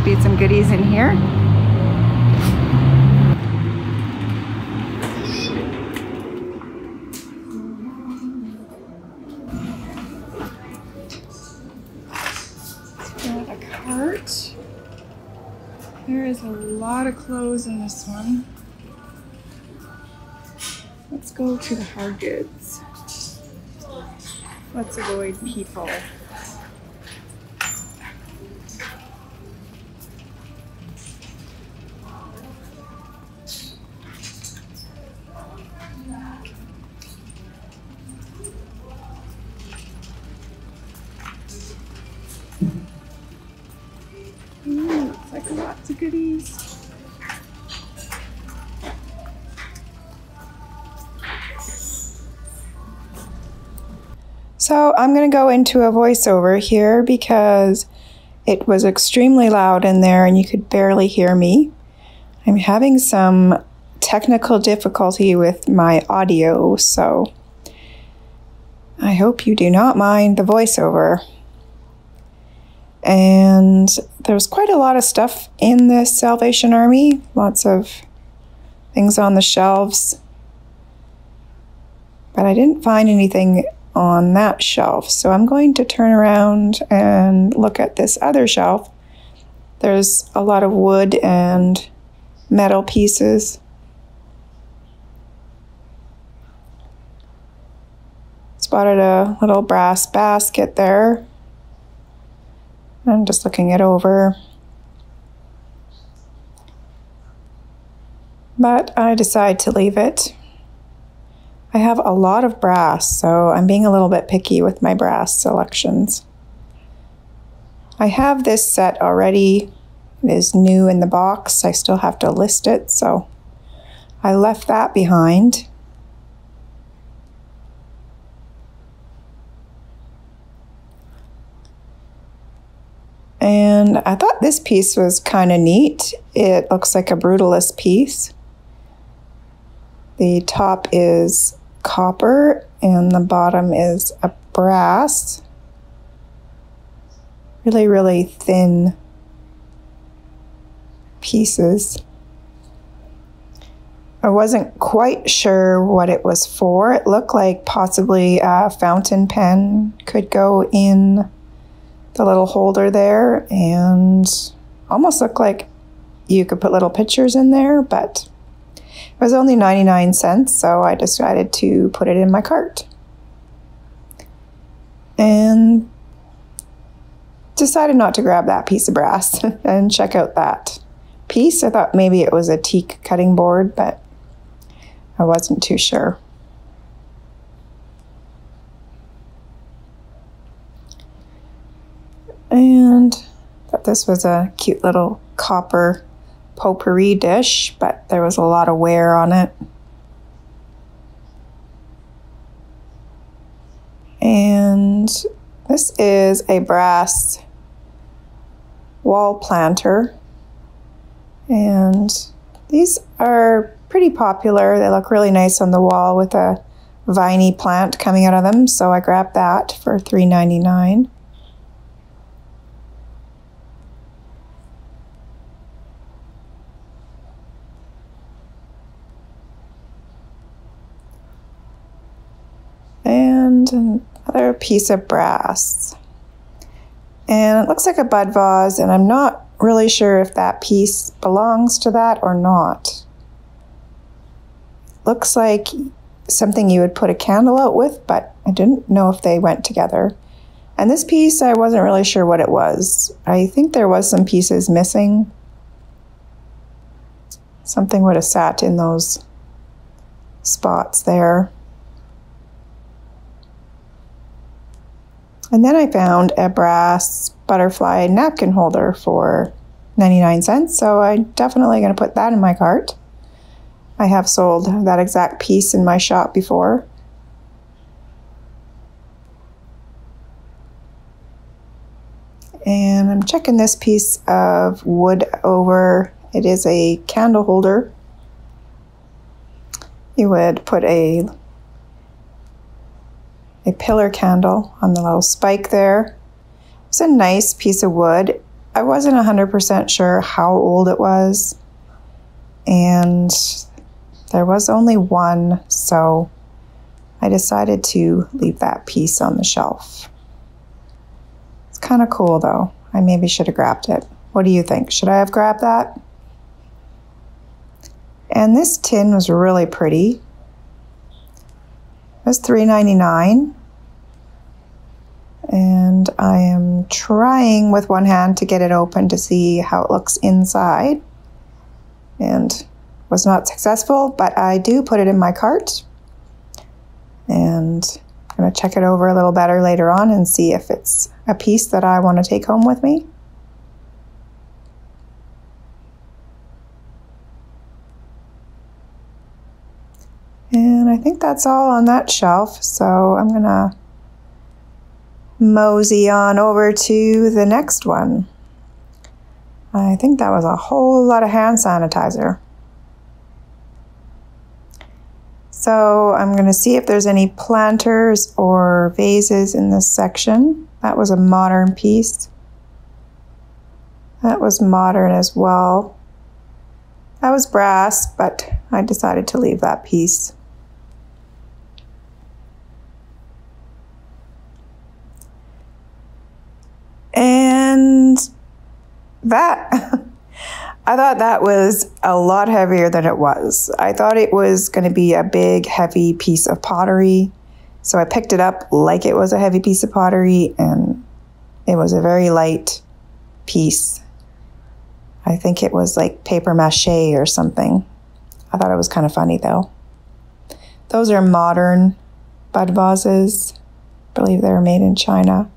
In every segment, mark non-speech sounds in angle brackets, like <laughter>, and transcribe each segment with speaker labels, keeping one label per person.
Speaker 1: Might be some goodies in here. Got a cart. There is a lot of clothes in this one. Let's go to the hard goods. Let's avoid people. So I'm going to go into a voiceover here because it was extremely loud in there and you could barely hear me. I'm having some technical difficulty with my audio, so I hope you do not mind the voiceover. And there's quite a lot of stuff in the Salvation Army, lots of things on the shelves. But I didn't find anything on that shelf. So I'm going to turn around and look at this other shelf. There's a lot of wood and metal pieces. Spotted a little brass basket there. I'm just looking it over. But I decide to leave it. I have a lot of brass, so I'm being a little bit picky with my brass selections. I have this set already. It is new in the box. I still have to list it, so I left that behind. And I thought this piece was kind of neat. It looks like a brutalist piece. The top is copper and the bottom is a brass. Really, really thin pieces. I wasn't quite sure what it was for. It looked like possibly a fountain pen could go in the little holder there and almost looked like you could put little pictures in there, but it was only 99 cents, so I decided to put it in my cart. And decided not to grab that piece of brass <laughs> and check out that piece. I thought maybe it was a teak cutting board, but I wasn't too sure. And thought this was a cute little copper potpourri dish, but there was a lot of wear on it. And this is a brass wall planter. And these are pretty popular. They look really nice on the wall with a viney plant coming out of them. So I grabbed that for $3.99. and another piece of brass. And it looks like a bud vase, and I'm not really sure if that piece belongs to that or not. Looks like something you would put a candle out with, but I didn't know if they went together. And this piece, I wasn't really sure what it was. I think there was some pieces missing. Something would have sat in those spots there. And then I found a brass butterfly napkin holder for 99 cents, so I'm definitely going to put that in my cart. I have sold that exact piece in my shop before. And I'm checking this piece of wood over. It is a candle holder. You would put a a pillar candle on the little spike there. It's a nice piece of wood. I wasn't 100% sure how old it was. And there was only one, so I decided to leave that piece on the shelf. It's kind of cool though. I maybe should have grabbed it. What do you think? Should I have grabbed that? And this tin was really pretty. It was $3.99. And I am trying with one hand to get it open to see how it looks inside. And was not successful, but I do put it in my cart. And I'm going to check it over a little better later on and see if it's a piece that I want to take home with me. And I think that's all on that shelf. So I'm going to mosey on over to the next one. I think that was a whole lot of hand sanitizer. So I'm going to see if there's any planters or vases in this section. That was a modern piece. That was modern as well. That was brass, but I decided to leave that piece. And that, <laughs> I thought that was a lot heavier than it was. I thought it was going to be a big, heavy piece of pottery. So I picked it up like it was a heavy piece of pottery, and it was a very light piece. I think it was like paper mache or something. I thought it was kind of funny though. Those are modern bud vases. I believe they were made in China.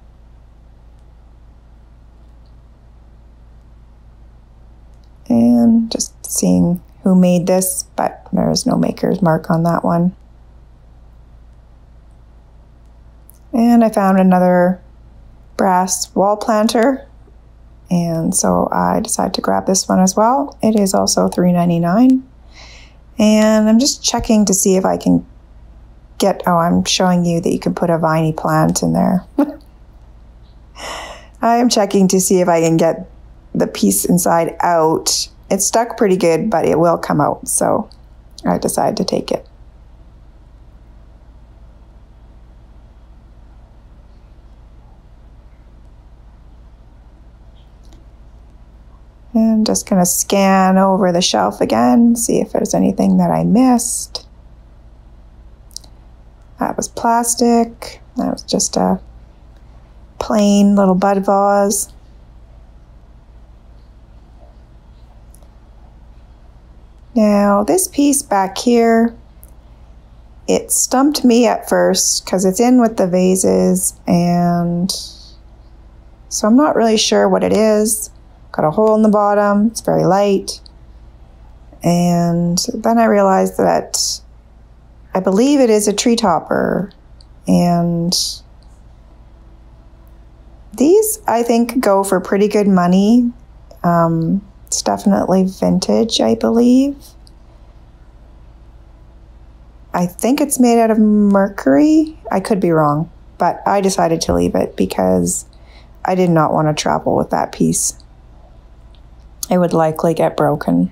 Speaker 1: Just seeing who made this, but there's no maker's mark on that one. And I found another brass wall planter, and so I decided to grab this one as well. It is also $3.99. And I'm just checking to see if I can get, oh, I'm showing you that you can put a viney plant in there. <laughs> I am checking to see if I can get the piece inside out. It stuck pretty good, but it will come out. So I decided to take it. I'm just going to scan over the shelf again, see if there's anything that I missed. That was plastic. That was just a plain little bud vase. Now, this piece back here, it stumped me at first because it's in with the vases, and so I'm not really sure what it is. Got a hole in the bottom, it's very light. And then I realized that I believe it is a tree topper, and these I think go for pretty good money. Um, it's definitely vintage, I believe. I think it's made out of mercury. I could be wrong, but I decided to leave it because I did not want to travel with that piece. It would likely get broken.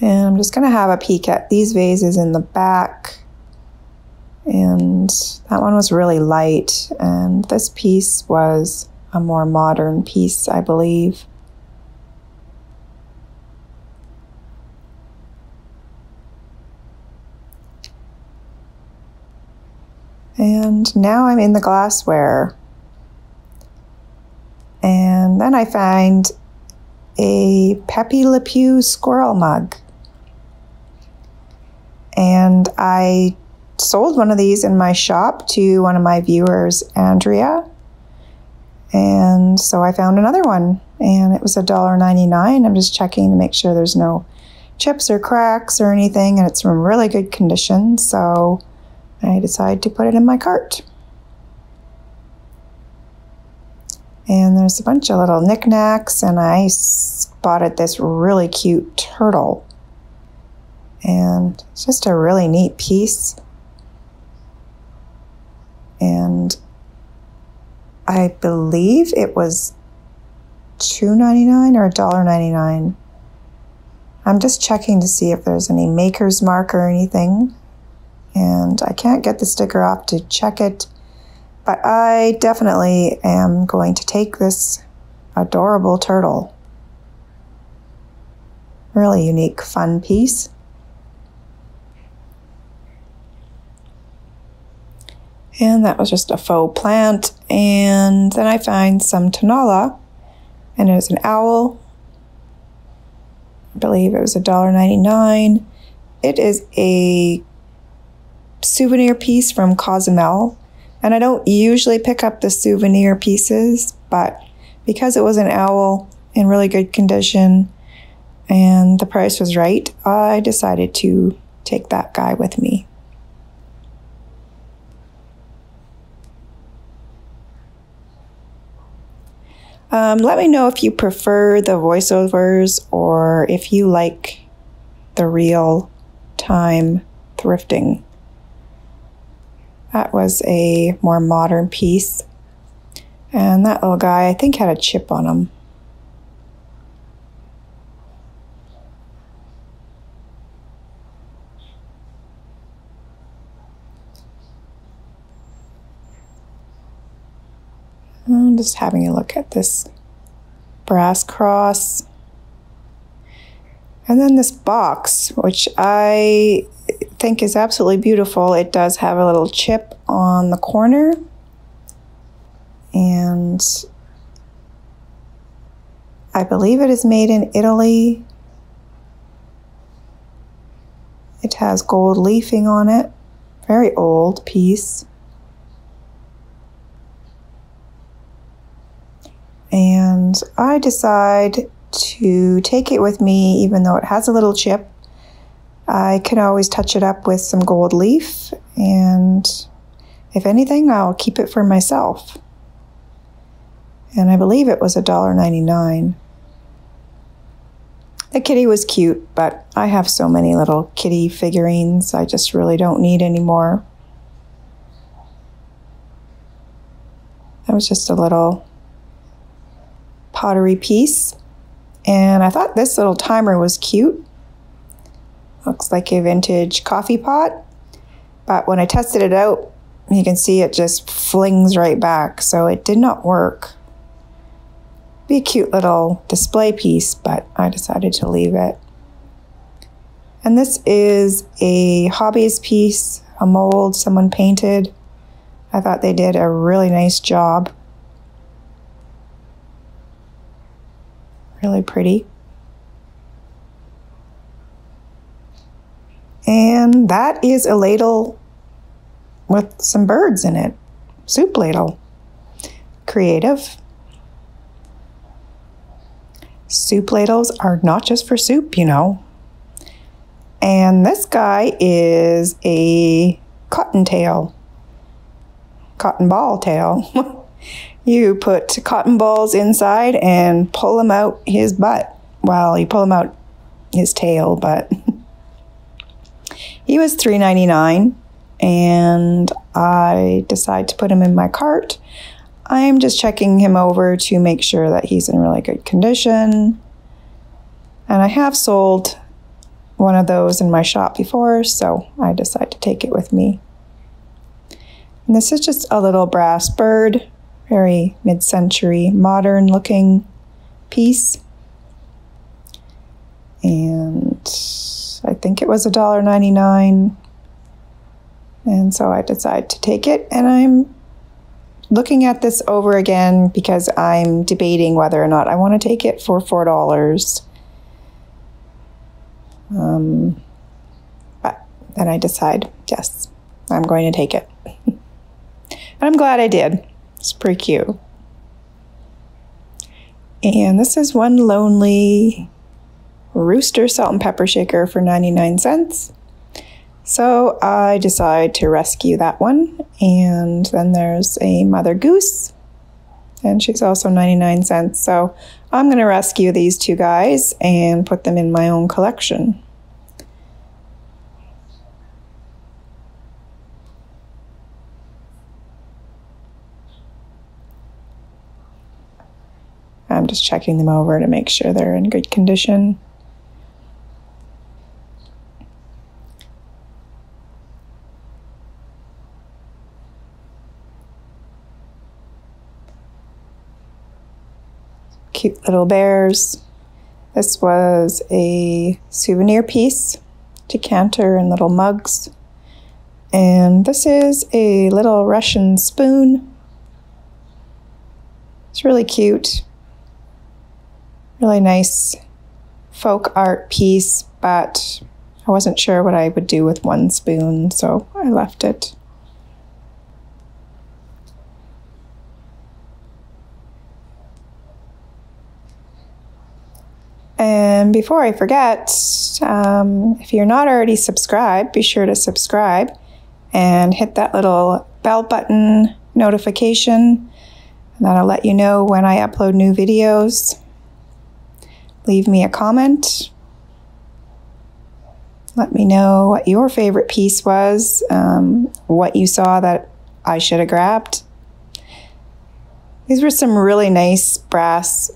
Speaker 1: And I'm just going to have a peek at these vases in the back. And that one was really light, and this piece was a more modern piece, I believe. And now I'm in the glassware. And then I find a Pepe Le Pew squirrel mug. And I sold one of these in my shop to one of my viewers, Andrea. And so I found another one and it was $1.99. I'm just checking to make sure there's no chips or cracks or anything and it's in really good condition. So I decided to put it in my cart. And there's a bunch of little knickknacks and I spotted this really cute turtle. And it's just a really neat piece. And I believe it was $2.99 or $1.99. I'm just checking to see if there's any maker's mark or anything. And I can't get the sticker off to check it. But I definitely am going to take this adorable turtle. Really unique, fun piece. And that was just a faux plant. And then I find some Tonala, and it was an owl. I believe it was $1.99. It is a souvenir piece from Cozumel. And I don't usually pick up the souvenir pieces, but because it was an owl in really good condition and the price was right, I decided to take that guy with me. Um, let me know if you prefer the voiceovers or if you like the real time thrifting. That was a more modern piece. And that little guy, I think, had a chip on him. I'm just having a look at this brass cross. And then this box, which I think is absolutely beautiful. It does have a little chip on the corner. And I believe it is made in Italy. It has gold leafing on it. Very old piece. I decide to take it with me, even though it has a little chip. I can always touch it up with some gold leaf, and if anything, I'll keep it for myself. And I believe it was $1.99. The kitty was cute, but I have so many little kitty figurines, I just really don't need any more. That was just a little pottery piece. And I thought this little timer was cute. Looks like a vintage coffee pot. But when I tested it out, you can see it just flings right back. So it did not work. Be a cute little display piece, but I decided to leave it. And this is a hobbyist piece, a mold someone painted. I thought they did a really nice job. Really pretty. And that is a ladle with some birds in it. Soup ladle. Creative. Soup ladles are not just for soup, you know. And this guy is a cottontail, cotton ball tail. <laughs> You put cotton balls inside and pull him out his butt. Well, you pull him out his tail, but <laughs> he was $3.99 and I decide to put him in my cart. I'm just checking him over to make sure that he's in really good condition. And I have sold one of those in my shop before, so I decide to take it with me. And this is just a little brass bird very mid century, modern looking piece. And I think it was $1.99. And so I decided to take it, and I'm looking at this over again because I'm debating whether or not I want to take it for $4. Um, but then I decide, yes, I'm going to take it. <laughs> and I'm glad I did. It's pretty cute. And this is one lonely rooster salt and pepper shaker for 99 cents. So I decide to rescue that one. And then there's a mother goose, and she's also 99 cents. So I'm going to rescue these two guys and put them in my own collection. I'm just checking them over to make sure they're in good condition. Cute little bears. This was a souvenir piece, decanter and little mugs. And this is a little Russian spoon. It's really cute. Really nice folk art piece, but I wasn't sure what I would do with one spoon, so I left it. And before I forget, um, if you're not already subscribed, be sure to subscribe and hit that little bell button notification. And that'll let you know when I upload new videos. Leave me a comment. Let me know what your favorite piece was, um, what you saw that I should have grabbed. These were some really nice brass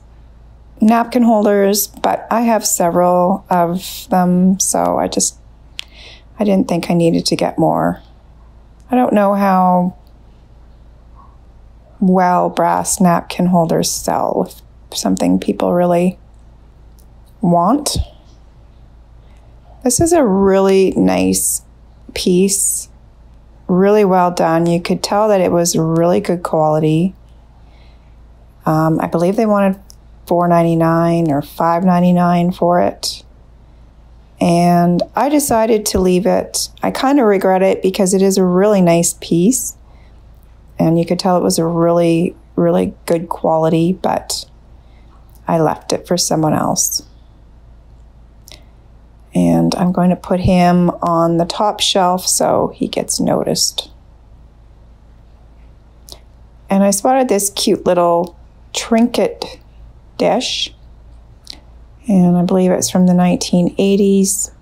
Speaker 1: napkin holders, but I have several of them, so I just I didn't think I needed to get more. I don't know how well brass napkin holders sell something people really want. This is a really nice piece, really well done. You could tell that it was really good quality. Um, I believe they wanted $4.99 or $5.99 for it. And I decided to leave it. I kind of regret it because it is a really nice piece. And you could tell it was a really, really good quality, but I left it for someone else. And I'm going to put him on the top shelf so he gets noticed. And I spotted this cute little trinket dish. And I believe it's from the 1980s.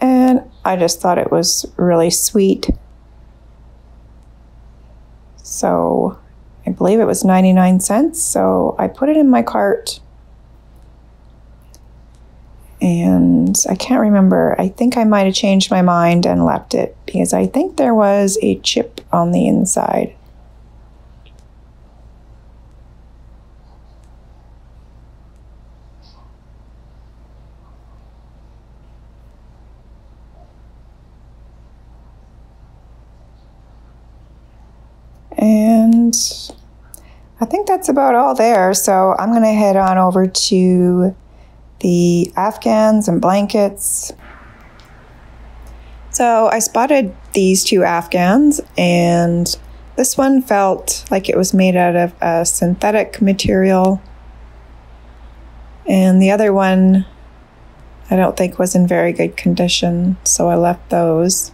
Speaker 1: And I just thought it was really sweet. So I believe it was 99 cents. So I put it in my cart. And I can't remember. I think I might have changed my mind and left it because I think there was a chip on the inside. And I think that's about all there. So I'm going to head on over to the Afghans and blankets. So I spotted these two Afghans, and this one felt like it was made out of a synthetic material. And the other one, I don't think was in very good condition, so I left those.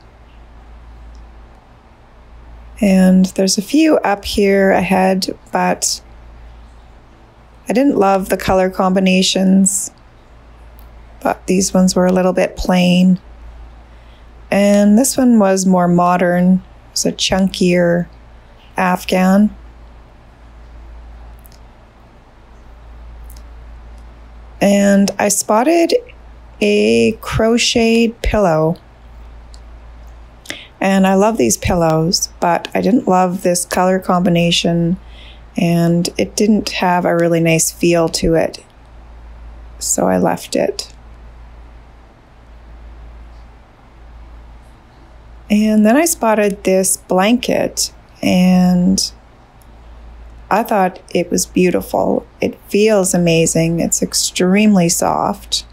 Speaker 1: And there's a few up here ahead, but I didn't love the color combinations, but these ones were a little bit plain. And this one was more modern, it's a chunkier Afghan. And I spotted a crocheted pillow and I love these pillows, but I didn't love this color combination and it didn't have a really nice feel to it. So I left it. And then I spotted this blanket and I thought it was beautiful. It feels amazing. It's extremely soft.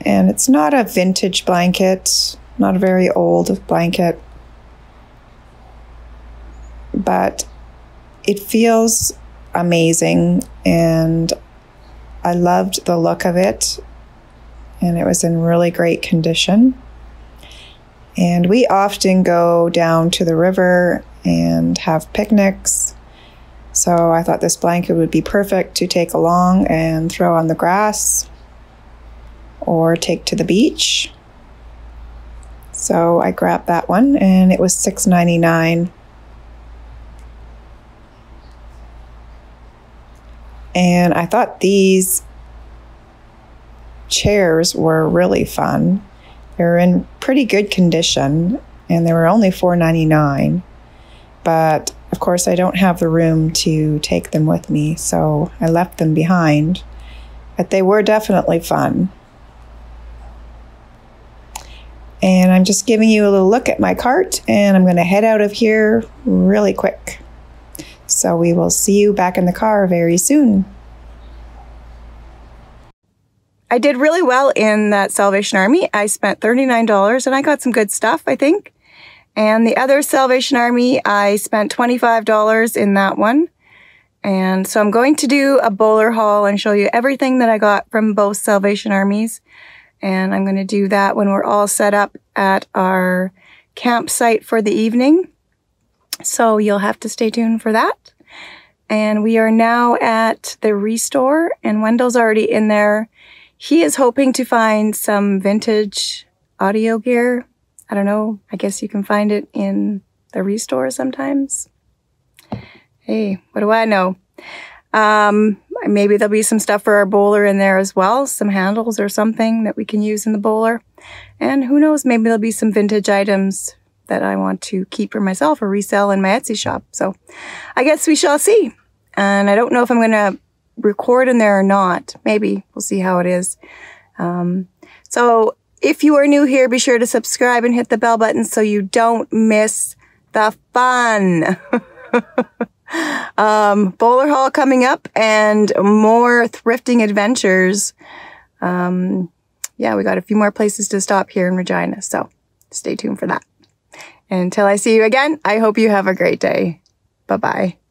Speaker 1: And it's not a vintage blanket not a very old blanket, but it feels amazing and I loved the look of it and it was in really great condition. And we often go down to the river and have picnics. So I thought this blanket would be perfect to take along and throw on the grass or take to the beach so I grabbed that one and it was $6.99. And I thought these chairs were really fun. They're in pretty good condition and they were only $4.99. But of course, I don't have the room to take them with me, so I left them behind. But they were definitely fun. And I'm just giving you a little look at my cart, and I'm going to head out of here really quick. So we will see you back in the car very soon. I did really well in that Salvation Army. I spent $39 and I got some good stuff, I think. And the other Salvation Army, I spent $25 in that one. And so I'm going to do a Boler haul and show you everything that I got from both Salvation Armies. And I'm going to do that when we're all set up at our campsite for the evening. So you'll have to stay tuned for that. And we are now at the ReStore and Wendell's already in there. He is hoping to find some vintage audio gear I don't know. I guess you can find it in the ReStore sometimes. Hey, what do I know? Um, maybe there'll be some stuff for our Boler in there as well, some handles or something that we can use in the Boler. And who knows, maybe there'll be some vintage items that I want to keep for myself or resell in my Etsy shop. So I guess we shall see. And I don't know if I'm going to record in there or not. Maybe we'll see how it is. Um, so if you are new here, be sure to subscribe and hit the bell button so you don't miss the fun. <laughs> um, Boler haul coming up and more thrifting adventures. Um, yeah, we got a few more places to stop here in Regina, so stay tuned for that. And until I see you again, I hope you have a great day. Bye bye.